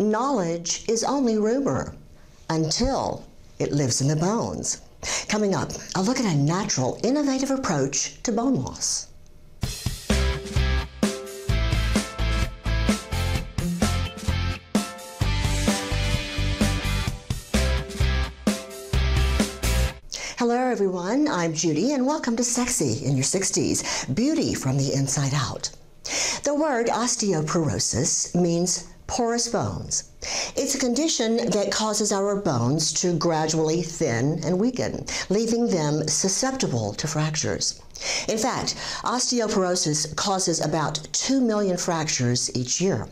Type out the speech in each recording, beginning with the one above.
Knowledge is only rumor until it lives in the bones. Coming up, a look at a natural, innovative approach to bone loss. Hello, everyone. I'm Judy, and welcome to Sexy in Your 60s Beauty from the Inside Out. The word osteoporosis means porous bones. It's a condition that causes our bones to gradually thin and weaken, leaving them susceptible to fractures. In fact, osteoporosis causes about 2 million fractures each year.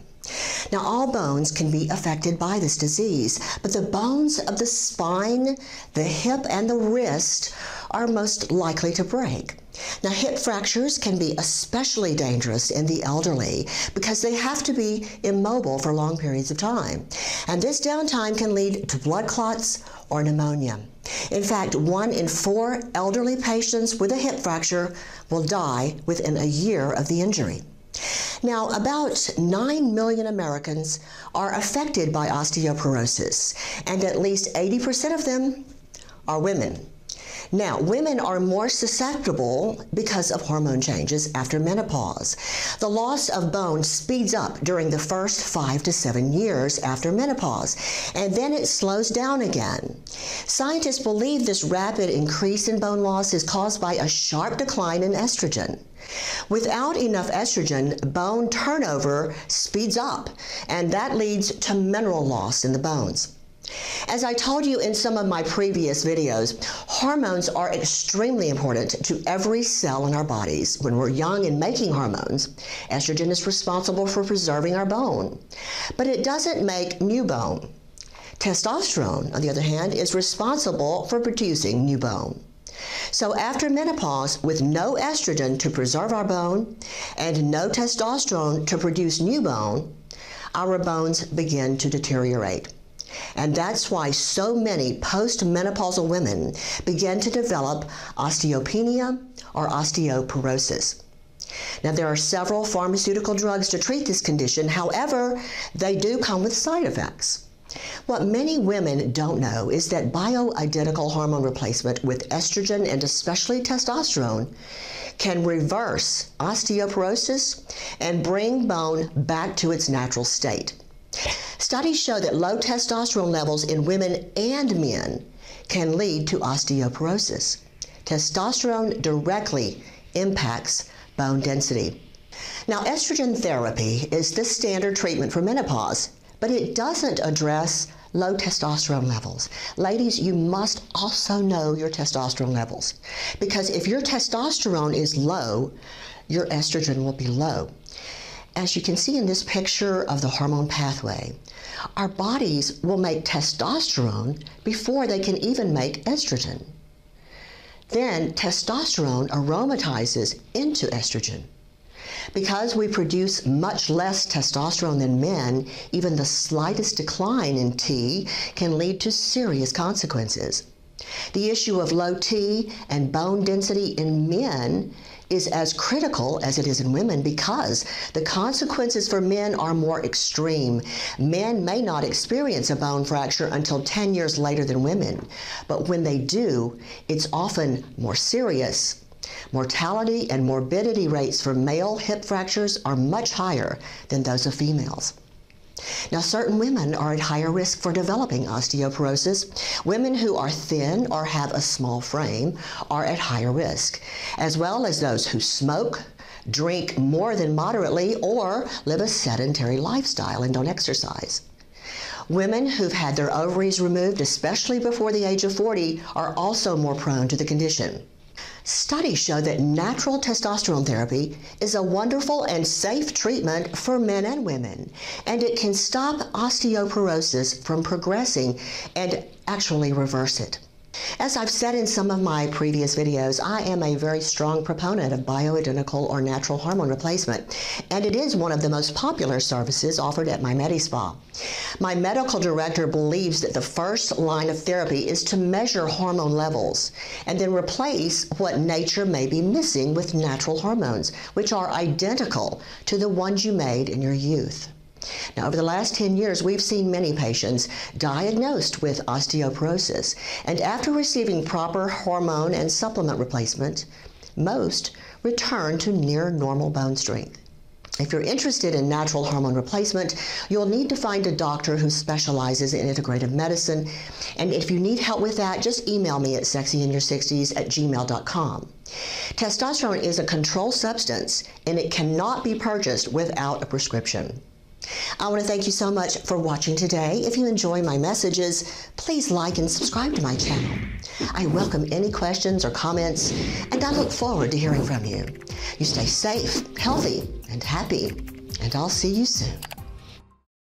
Now, all bones can be affected by this disease, but the bones of the spine, the hip, and the wrist are most likely to break. Now, hip fractures can be especially dangerous in the elderly because they have to be immobile for long periods of time. And this downtime can lead to blood clots or pneumonia. In fact, one in four elderly patients with a hip fracture will die within a year of the injury. Now, about 9 million Americans are affected by osteoporosis, and at least 80% of them are women. Now, women are more susceptible because of hormone changes after menopause. The loss of bone speeds up during the first five to seven years after menopause, and then it slows down again. Scientists believe this rapid increase in bone loss is caused by a sharp decline in estrogen. Without enough estrogen, bone turnover speeds up, and that leads to mineral loss in the bones. As I told you in some of my previous videos, hormones are extremely important to every cell in our bodies. When we're young and making hormones, estrogen is responsible for preserving our bone, but it doesn't make new bone. Testosterone, on the other hand, is responsible for producing new bone. So after menopause, with no estrogen to preserve our bone and no testosterone to produce new bone, our bones begin to deteriorate. And that's why so many postmenopausal women begin to develop osteopenia or osteoporosis. Now, there are several pharmaceutical drugs to treat this condition. However, they do come with side effects. What many women don't know is that bioidentical hormone replacement with estrogen and especially testosterone can reverse osteoporosis and bring bone back to its natural state. Studies show that low testosterone levels in women and men can lead to osteoporosis. Testosterone directly impacts bone density. Now, estrogen therapy is the standard treatment for menopause but it doesn't address low testosterone levels. Ladies, you must also know your testosterone levels because if your testosterone is low, your estrogen will be low. As you can see in this picture of the hormone pathway, our bodies will make testosterone before they can even make estrogen. Then testosterone aromatizes into estrogen. Because we produce much less testosterone than men, even the slightest decline in T can lead to serious consequences. The issue of low T and bone density in men is as critical as it is in women because the consequences for men are more extreme. Men may not experience a bone fracture until 10 years later than women, but when they do, it's often more serious Mortality and morbidity rates for male hip fractures are much higher than those of females. Now, certain women are at higher risk for developing osteoporosis. Women who are thin or have a small frame are at higher risk, as well as those who smoke, drink more than moderately, or live a sedentary lifestyle and don't exercise. Women who've had their ovaries removed, especially before the age of 40, are also more prone to the condition. Studies show that natural testosterone therapy is a wonderful and safe treatment for men and women, and it can stop osteoporosis from progressing and actually reverse it. As I've said in some of my previous videos, I am a very strong proponent of bioidentical or natural hormone replacement, and it is one of the most popular services offered at my MediSpa. My medical director believes that the first line of therapy is to measure hormone levels and then replace what nature may be missing with natural hormones, which are identical to the ones you made in your youth. Now, over the last 10 years, we've seen many patients diagnosed with osteoporosis, and after receiving proper hormone and supplement replacement, most return to near normal bone strength. If you're interested in natural hormone replacement, you'll need to find a doctor who specializes in integrative medicine. And if you need help with that, just email me at sexyinyour60s at gmail.com. Testosterone is a controlled substance and it cannot be purchased without a prescription. I want to thank you so much for watching today. If you enjoy my messages, please like and subscribe to my channel. I welcome any questions or comments, and I look forward to hearing from you. You stay safe, healthy, and happy, and I'll see you soon.